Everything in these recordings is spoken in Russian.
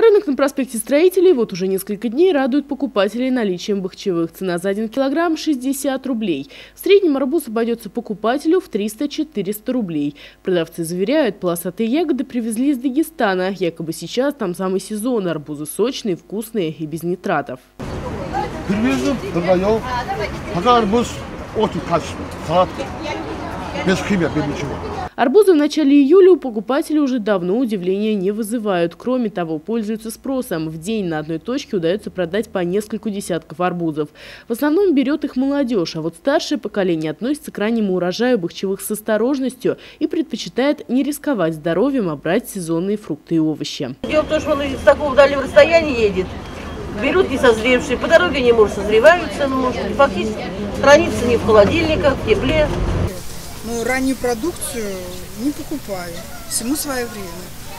Рынок на проспекте Строителей вот уже несколько дней радует покупателей наличием бахчевых. Цена за 1 килограмм 60 рублей. В среднем арбуз обойдется покупателю в 300-400 рублей. Продавцы заверяют, полосатые ягоды привезли из Дагестана. Якобы сейчас там самый сезон. Арбузы сочные, вкусные и без нитратов. Привезли, продаем. Пока арбуз очень качественный, сладкий. Без химии, без ничего. Арбузы в начале июля у покупателей уже давно удивления не вызывают. Кроме того, пользуются спросом. В день на одной точке удается продать по нескольку десятков арбузов. В основном берет их молодежь, а вот старшее поколение относится к раннему урожаю бахчевых с осторожностью и предпочитает не рисковать здоровьем, а брать сезонные фрукты и овощи. Дело в том, что он из такого дальнего расстояния едет. Берут несозревшие, по дороге не может созреваются, ну, фактически хранится не в холодильниках, в тепле. Раннюю продукцию не покупаю. Всему свое время.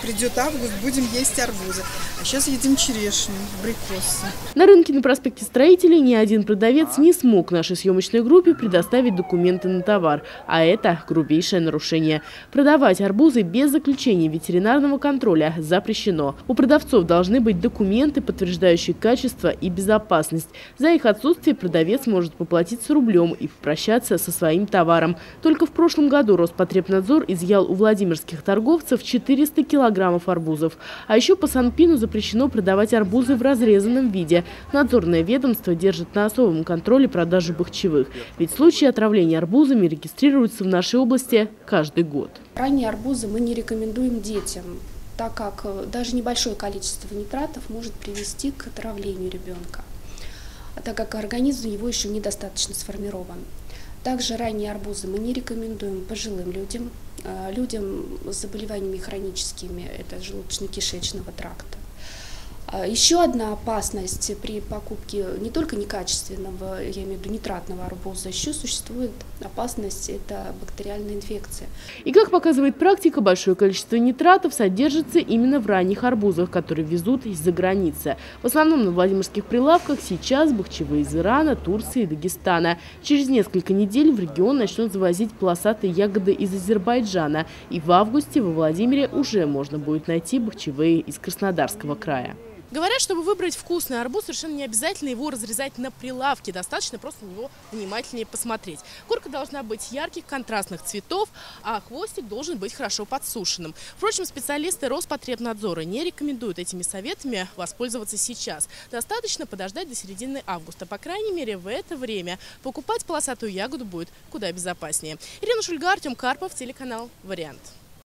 Придет август, будем есть арбузы. А сейчас едим черешню, абрикосы. На рынке на проспекте Строителей ни один продавец не смог нашей съемочной группе предоставить документы на товар. А это грубейшее нарушение. Продавать арбузы без заключения ветеринарного контроля запрещено. У продавцов должны быть документы, подтверждающие качество и безопасность. За их отсутствие продавец может поплатиться рублем и попрощаться со своим товаром. Только в прошлом году Роспотребнадзор изъял у владимирских торговцев 400 килограмм килограммов арбузов. А еще по Санпину запрещено продавать арбузы в разрезанном виде. Надзорное ведомство держит на особом контроле продажу бахчевых. Ведь случаи отравления арбузами регистрируются в нашей области каждый год. Ранние арбузы мы не рекомендуем детям так как э, даже небольшое количество нитратов может привести к отравлению ребенка, так как организм его еще недостаточно сформирован. Также ранние арбузы мы не рекомендуем пожилым людям, а, людям с заболеваниями хроническими, это желудочно-кишечного тракта. А, еще одна опасность при покупке не только некачественного, я имею в виду нитратного арбуза, еще существует опасность – это бактериальная инфекция. И как показывает практика, большое количество нитратов содержится именно в ранних арбузах, которые везут из-за границы. В основном на Владимирских прилавках сейчас бахчевые из Ирана, Турции и Дагестана. Через несколько недель в регион начнут завозить полосатые ягоды из Азербайджана. И в августе во Владимире уже можно будет найти бахчевые из Краснодарского края. Говорят, чтобы выбрать вкусный арбуз, совершенно не обязательно его разрезать на прилавке. Достаточно просто на него внимательнее посмотреть. Корка должна быть ярких, контрастных цветов, а хвостик должен быть хорошо подсушенным. Впрочем, специалисты Роспотребнадзора не рекомендуют этими советами воспользоваться сейчас. Достаточно подождать до середины августа. По крайней мере, в это время покупать полосатую ягоду будет куда безопаснее. Ирина Шульга, Артем Карпов, телеканал «Вариант».